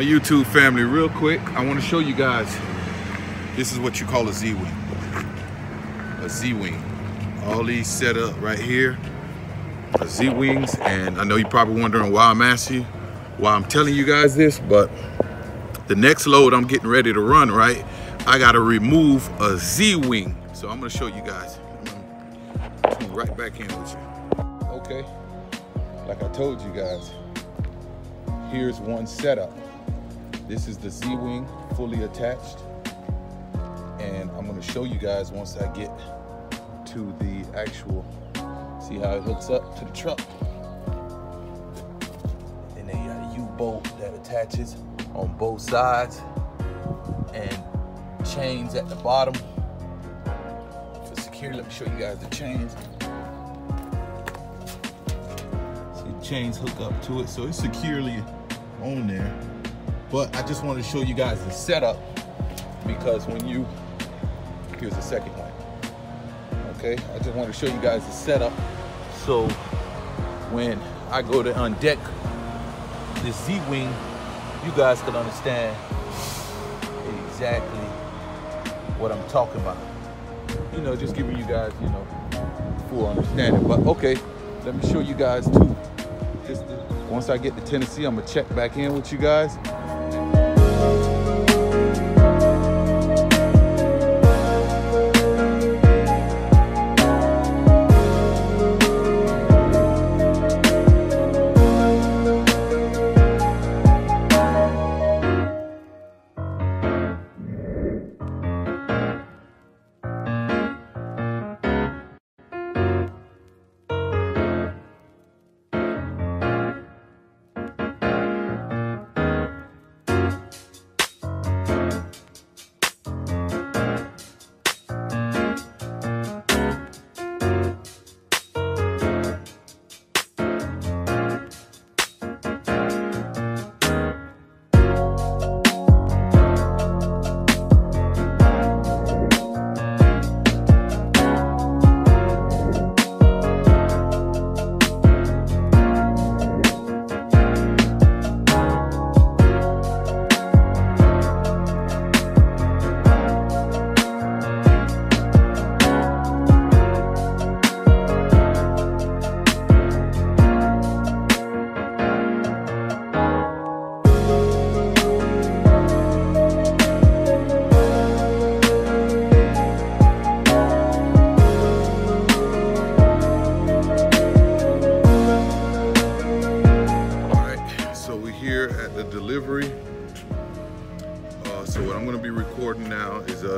my YouTube family real quick. I want to show you guys. This is what you call a Z-Wing. A Z-Wing. All these set up right here Z-Wings. And I know you're probably wondering why I'm asking you, why I'm telling you guys this, but the next load I'm getting ready to run, right? I got to remove a Z-Wing. So I'm going to show you guys. Right back in with you. Okay. Like I told you guys, here's one setup. This is the Z-Wing fully attached. And I'm gonna show you guys once I get to the actual, see how it hooks up to the truck. And then you got a U-bolt that attaches on both sides and chains at the bottom for security. Let me show you guys the chains. See, chains hook up to it, so it's securely on there. But I just wanted to show you guys the setup because when you, here's the second one. Okay, I just want to show you guys the setup. So when I go to undeck this Z-Wing, you guys can understand exactly what I'm talking about. You know, just giving you guys, you know, full understanding. But okay, let me show you guys too. Just once I get to Tennessee, I'm gonna check back in with you guys.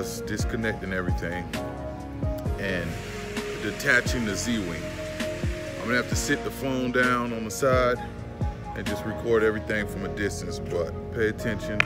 Disconnecting everything and detaching the Z-Wing. I'm gonna have to sit the phone down on the side and just record everything from a distance, but pay attention.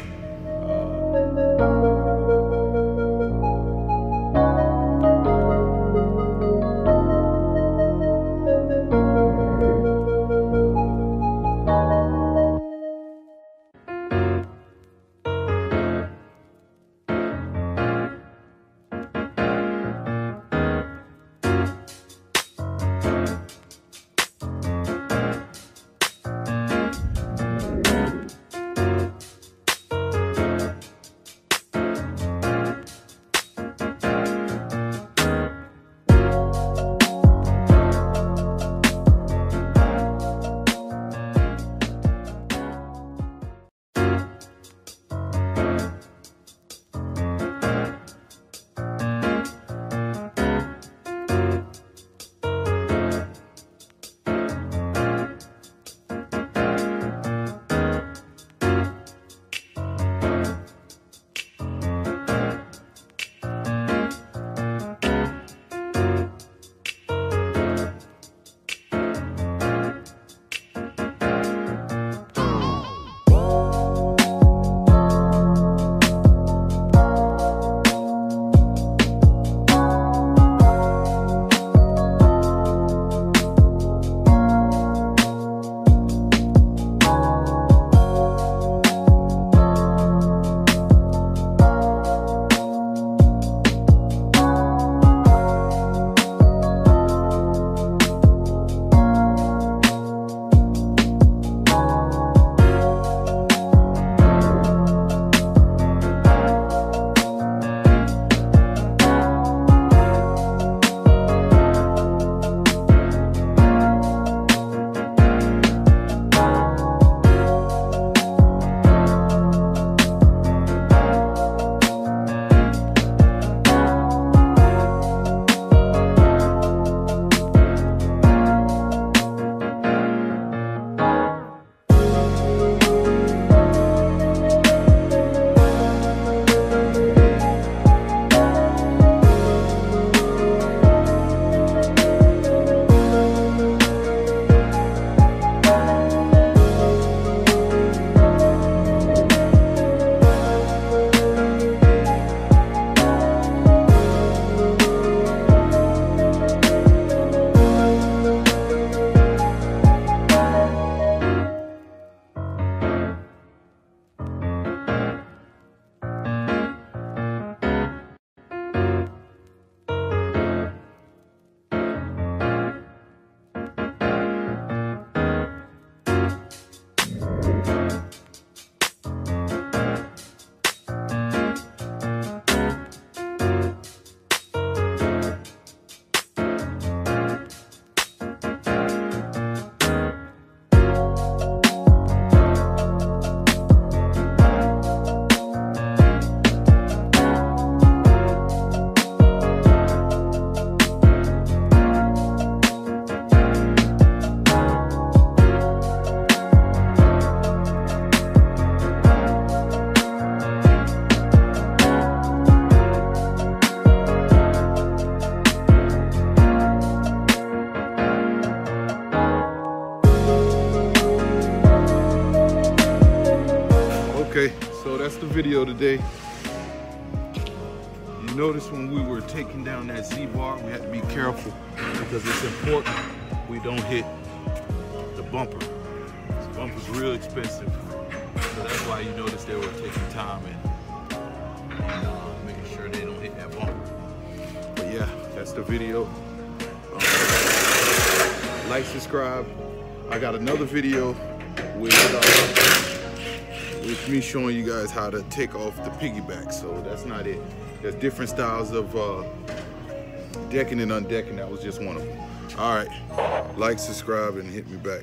Video today. You notice when we were taking down that Z-bar, we had to be careful because it's important we don't hit the bumper. This bumper's real expensive. So that's why you notice they were taking time and, and uh, making sure they don't hit that bumper. But yeah, that's the video. Um, like, subscribe. I got another video with uh, with me showing you guys how to take off the piggyback. So that's not it. There's different styles of uh, decking and undecking. That was just one of them. All right, like, subscribe, and hit me back.